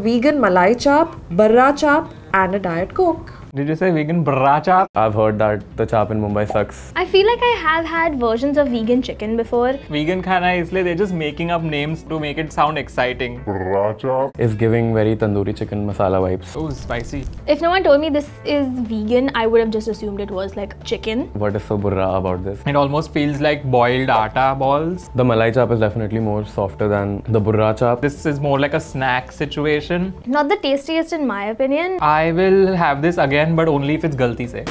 Vegan malai chaap barra chaap and a diet coke Did you say vegan bra chap? I've heard that the chap in Mumbai sucks. I feel like I have had versions of vegan chicken before. Vegan khana hai isliye they're just making up names to make it sound exciting. It's giving very tandoori chicken masala vibes. Oh, spicy. If no one told me this is vegan, I would have just assumed it was like chicken. What is so burra about this? It almost feels like boiled atta balls. The malai chap is definitely more softer than the burra chap. This is more like a snack situation. Not the tastiest in my opinion. I will have this again but only if it's गलती से।